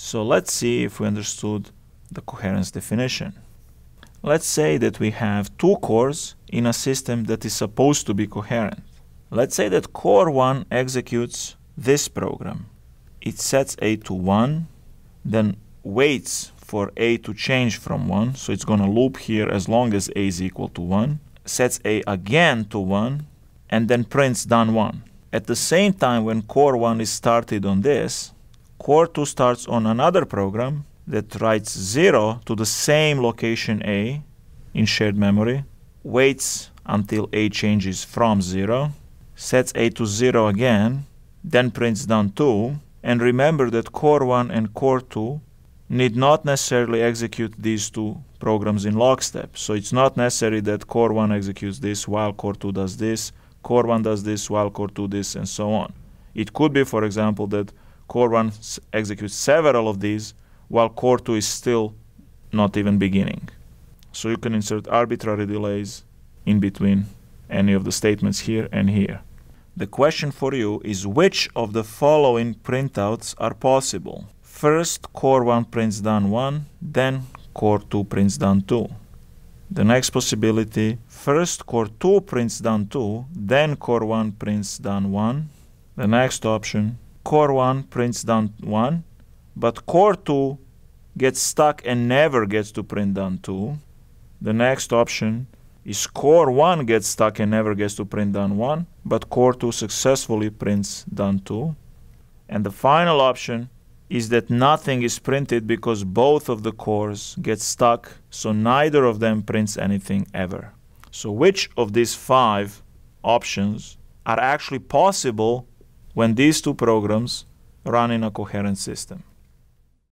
So let's see if we understood the coherence definition. Let's say that we have two cores in a system that is supposed to be coherent. Let's say that core 1 executes this program. It sets A to 1, then waits for A to change from 1, so it's going to loop here as long as A is equal to 1, sets A again to 1, and then prints done 1. At the same time, when core 1 is started on this, core 2 starts on another program that writes 0 to the same location A in shared memory, waits until A changes from 0, sets A to 0 again, then prints down 2, and remember that core 1 and core 2 need not necessarily execute these two programs in lockstep. So it's not necessary that core 1 executes this while core 2 does this, core 1 does this while core 2 does this, and so on. It could be, for example, that core 1 executes several of these while core 2 is still not even beginning. So you can insert arbitrary delays in between any of the statements here and here. The question for you is which of the following printouts are possible? First, core 1 prints done 1, then core 2 prints done 2. The next possibility, first core 2 prints done 2, then core 1 prints done 1. The next option, core 1 prints done 1, but core 2 gets stuck and never gets to print done 2. The next option is core 1 gets stuck and never gets to print done 1, but core 2 successfully prints done 2. And the final option is that nothing is printed because both of the cores get stuck, so neither of them prints anything ever. So which of these five options are actually possible when these two programs run in a coherent system?